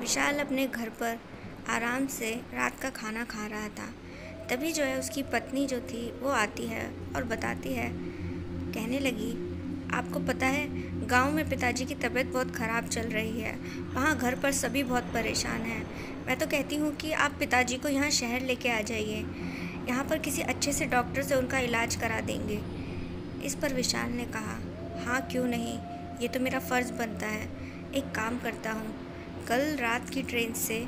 विशाल अपने घर पर आराम से रात का खाना खा रहा था। तभी जो है उसकी पत्नी जो थी, वो आती है और बताती है। कहने लगी, आपको पता है, गाँव में पिताजी की तबीयत बहुत ख़राब चल रही है। वहाँ घर पर सभी बहुत परेशान हैं। मैं तो कहती हूँ कि आप पिताजी को यहाँ शहर लेके आ जाइए। यहाँ पर किसी अच्छे से डॉक्टर से उनका इलाज करा देंगे। इस पर विशाल ने कहा हाँ क्यों नहीं? ये तो मेरा फ़र्ज़ बनता है। एक काम करता हूँ कल रात की ट्रेन से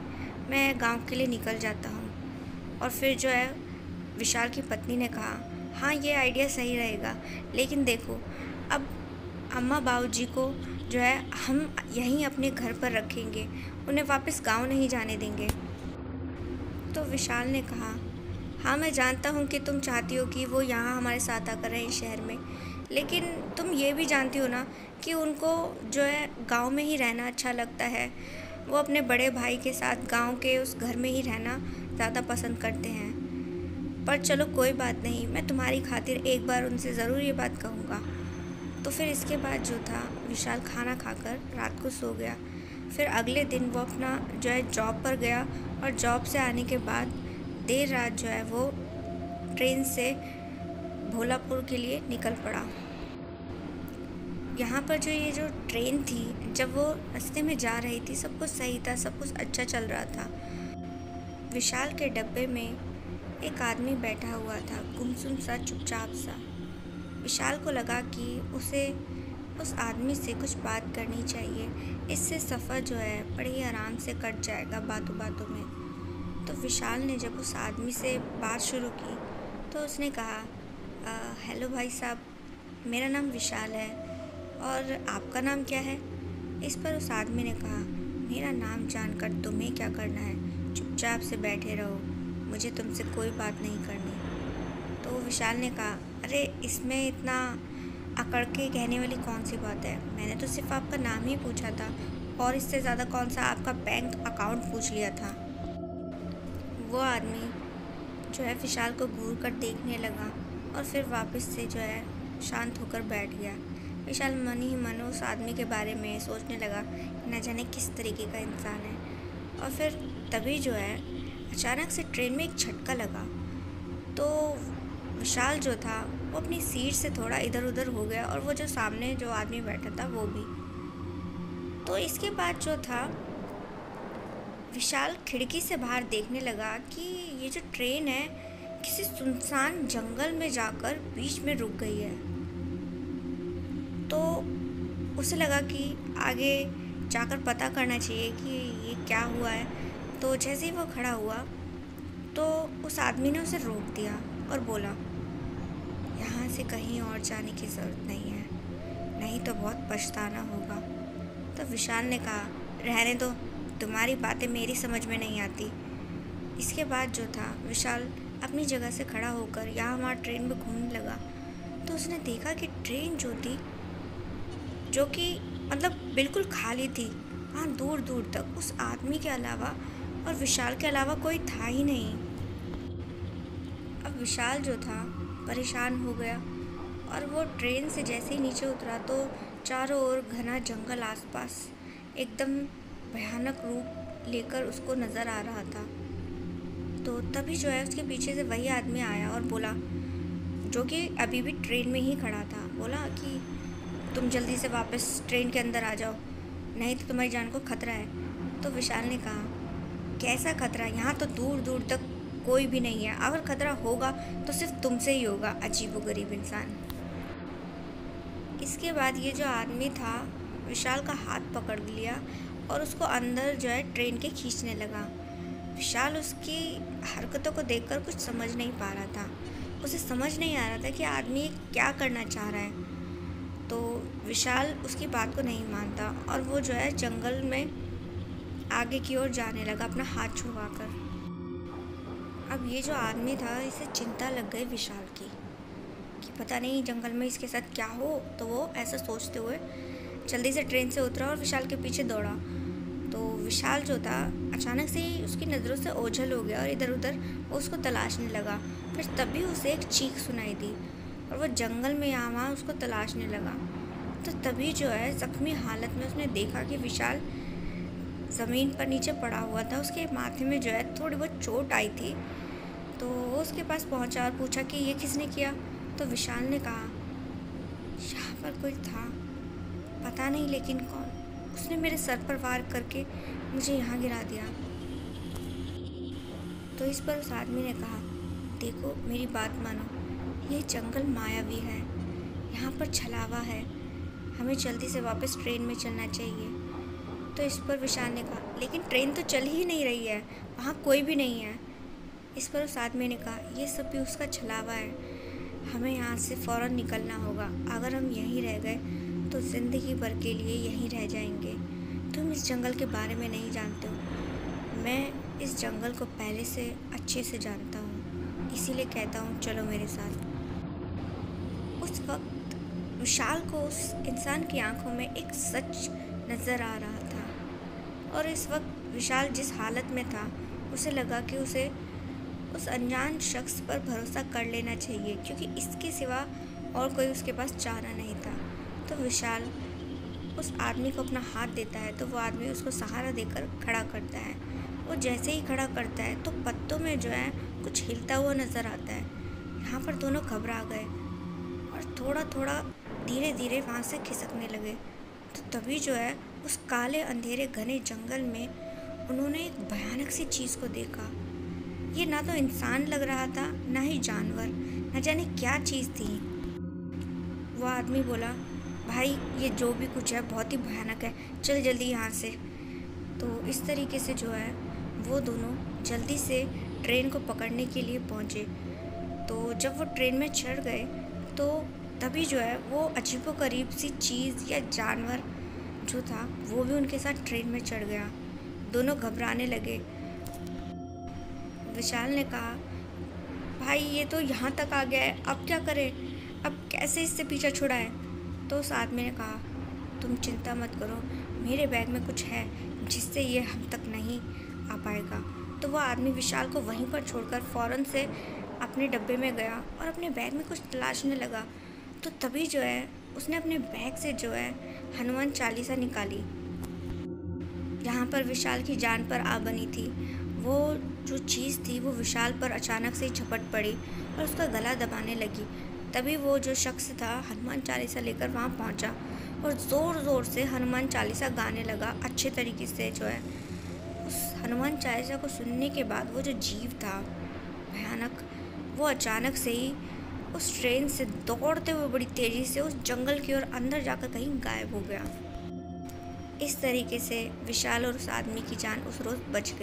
मैं गाँव के लिए निकल जाता हूँ। और फिर जो है, विशाल की पत्नी ने कहा हाँ ये आइडिया सही रहेगा। लेकिन देखो, अब अम्मा बाबू जी को जो है, हम यहीं अपने घर पर रखेंगे। उन्हें वापस गाँव नहीं जाने देंगे। तो विशाल ने कहा हाँ मैं जानता हूँ कि तुम चाहती हो कि वो यहाँ हमारे साथ आकर रहें शहर में। लेकिन तुम ये भी जानती हो ना कि उनको जो है, गाँव में ही रहना अच्छा लगता है। वो अपने बड़े भाई के साथ गाँव के उस घर में ही रहना ज़्यादा पसंद करते हैं। पर चलो कोई बात नहीं, मैं तुम्हारी खातिर एक बार उनसे ज़रूर ये बात कहूँगा। तो फिर इसके बाद जो था, विशाल खाना खाकर रात को सो गया। फिर अगले दिन वो अपना जो है जॉब पर गया और जॉब से आने के बाद देर रात जो है वो ट्रेन से भोलापुर के लिए निकल पड़ा। यहाँ पर जो ये जो ट्रेन थी, जब वो रास्ते में जा रही थी, सब कुछ सही था, सब कुछ अच्छा चल रहा था। विशाल के डब्बे में एक आदमी बैठा हुआ था, गुमसुम सा, चुपचाप सा। विशाल को लगा कि उसे, उस आदमी से कुछ बात करनी चाहिए। इससे सफ़र जो है, बड़े ही आराम से कट जाएगा बातों बातों में। तो विशाल ने जब उस आदमी से बात शुरू की तो उसने कहा हेलो भाई साहब, मेरा नाम विशाल है। और आपका नाम क्या है? इस पर उस आदमी ने कहा, मेरा नाम जानकर तुम्हें क्या करना है? चुपचाप से बैठे रहो। मुझे तुमसे कोई बात नहीं करनी। तो विशाल ने कहा, अरे, इसमें इतना अकड़ के कहने वाली कौन सी बात है? मैंने तो सिर्फ़ आपका नाम ही पूछा था और इससे ज़्यादा कौन सा आपका बैंक अकाउंट पूछ लिया था? वो आदमी जो है, विशाल को घूर कर देखने लगा और फिर वापस से जो है, शांत होकर बैठ गया। विशाल मन ही मन उस आदमी के बारे में सोचने लगा कि न जाने किस तरीके का इंसान है। और फिर तभी जो है, अचानक से ट्रेन में एक झटका लगा। तो विशाल जो था, वो अपनी सीट से थोड़ा इधर उधर हो गया और वो जो सामने जो आदमी बैठा था, वो भी। तो इसके बाद जो था, विशाल खिड़की से बाहर देखने लगा कि ये जो ट्रेन है, किसी सुनसान जंगल में जाकर बीच में रुक गई है। तो उसे लगा कि आगे जाकर पता करना चाहिए कि ये क्या हुआ है। तो जैसे ही वो खड़ा हुआ तो उस आदमी ने उसे रोक दिया और बोला, यहाँ से कहीं और जाने की ज़रूरत नहीं है। नहीं तो बहुत पछताना होगा। तो विशाल ने कहा, रहने दो, तुम्हारी बातें मेरी समझ में नहीं आती। इसके बाद जो था, विशाल अपनी जगह से खड़ा होकर यहाँ वहाँ ट्रेन में घूमने लगा। तो उसने देखा कि ट्रेन जो थी जो कि मतलब बिल्कुल खाली थी। वहाँ दूर दूर तक। उस आदमी के अलावा और विशाल के अलावा कोई था ही नहीं। अब विशाल जो था, परेशान हो गया और वो ट्रेन से जैसे ही नीचे उतरा तो चारों ओर घना जंगल आसपास एकदम भयानक रूप लेकर उसको नज़र आ रहा था। तो तभी जो है उसके पीछे से वही आदमी आया और बोला, जो कि अभी भी ट्रेन में ही खड़ा था। बोला कि तुम जल्दी से वापस ट्रेन के अंदर आ जाओ। नहीं तो तुम्हारी जान को खतरा है। तो विशाल ने कहा, कैसा खतरा? यहाँ तो दूर दूर तक कोई भी नहीं है। अगर खतरा होगा तो सिर्फ़ तुमसे ही होगा अजीब गरीब इंसान। इसके बाद ये जो आदमी था, विशाल का हाथ पकड़ लिया और उसको अंदर जो है ट्रेन के खींचने लगा। विशाल उसकी हरकतों को देखकर कुछ समझ नहीं पा रहा था। उसे समझ नहीं आ रहा था कि आदमी क्या करना चाह रहा है। तो विशाल उसकी बात को नहीं मानता और वो जो है जंगल में आगे की ओर जाने लगा अपना हाथ छुड़वा कर अब ये जो आदमी था, इसे चिंता लग गई विशाल की कि पता नहीं जंगल में इसके साथ क्या हो। तो वो ऐसा सोचते हुए जल्दी से ट्रेन से उतरा और विशाल के पीछे दौड़ा। तो विशाल जो था, अचानक से ही उसकी नज़रों से ओझल हो गया और इधर उधर वो उसको तलाशने लगा। फिर तभी उसे एक चीख सुनाई दी। और वो जंगल में यहाँ वहाँ उसको तलाशने लगा। तो तभी जो है ज़ख्मी हालत में उसने देखा कि विशाल ज़मीन पर नीचे पड़ा हुआ था। उसके माथे में जो है थोड़ी बहुत चोट आई थी। तो वो उसके पास पहुँचा और पूछा कि ये किसने किया? तो विशाल ने कहा यहाँ पर कोई था। पता नहीं लेकिन कौन? उसने मेरे सर पर वार करके मुझे यहाँ गिरा दिया। तो इस पर उस आदमी ने कहा, देखो, मेरी बात मानो। ये जंगल मायावी है। यहाँ पर छलावा है। हमें जल्दी से वापस ट्रेन में चलना चाहिए। तो इस पर विशाल ने कहा, लेकिन ट्रेन तो चल ही नहीं रही है। वहाँ कोई भी नहीं है। इस पर उस आदमी ने कहा, ये सब भी उसका छलावा है। हमें यहाँ से फ़ौर निकलना होगा। अगर हम यहीं रह गए तो ज़िंदगी भर के लिए यहीं रह जाएँगे। तुम इस जंगल के बारे में नहीं जानते हो। मैं इस जंगल को पहले से अच्छे से जानता हूँ। इसीलिए कहता हूँ, चलो मेरे साथ। उस वक्त विशाल को उस इंसान की आँखों में एक सच नज़र आ रहा था। और इस वक्त विशाल जिस हालत में था, उसे लगा कि उसे उस अनजान शख्स पर भरोसा कर लेना चाहिए, क्योंकि इसके सिवा और कोई उसके पास चारा नहीं था। तो विशाल उस आदमी को अपना हाथ देता है तो वो आदमी उसको सहारा देकर खड़ा करता है। वो जैसे ही खड़ा करता है तो पत्तों में जो है कुछ हिलता हुआ नज़र आता है। यहाँ पर दोनों घबरा गए। थोड़ा थोड़ा धीरे धीरे वहाँ से खिसकने लगे। तो तभी जो है, उस काले अंधेरे घने जंगल में उन्होंने एक भयानक सी चीज़ को देखा। ये ना तो इंसान लग रहा था, ना ही जानवर, न जाने क्या चीज़ थी। वो आदमी बोला, भाई, ये जो भी कुछ है, बहुत ही भयानक है, चल जल्दी यहाँ से। तो इस तरीके से जो है, वो दोनों जल्दी से ट्रेन को पकड़ने के लिए पहुँचे। तो जब वो ट्रेन में चढ़ गए तो तभी जो है वो अजीबो करीब सी चीज़ या जानवर जो था, वो भी उनके साथ ट्रेन में चढ़ गया। दोनों घबराने लगे। विशाल ने कहा, भाई, ये तो यहाँ तक आ गया है। अब क्या करें? अब कैसे इससे पीछा छुड़ाएँ तो उस आदमी ने कहा, तुम चिंता मत करो। मेरे बैग में कुछ है जिससे ये हम तक नहीं आ पाएगा। तो वह आदमी विशाल को वहीं पर छोड़कर फ़ौरन से अपने डब्बे में गया और अपने बैग में कुछ तलाशने लगा। तो तभी जो है, उसने अपने बैग से जो है, हनुमान चालीसा निकाली। जहाँ पर विशाल की जान पर आ बनी थी। वो जो चीज़ थी, वो विशाल पर अचानक से झपट पड़ी और उसका गला दबाने लगी। तभी वो जो शख्स था, हनुमान चालीसा लेकर वहाँ पहुँचा और ज़ोर ज़ोर से हनुमान चालीसा गाने लगा अच्छे तरीके से जो है। उस हनुमान चालीसा को सुनने के बाद वो जो जीव था, भयानक, वो अचानक से ही उस ट्रेन से दौड़ते हुए बड़ी तेज़ी से उस जंगल की ओर अंदर जाकर कहीं गायब हो गया। इस तरीके से विशाल और उस आदमी की जान उस रोज़ बच गई।